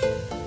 Bye.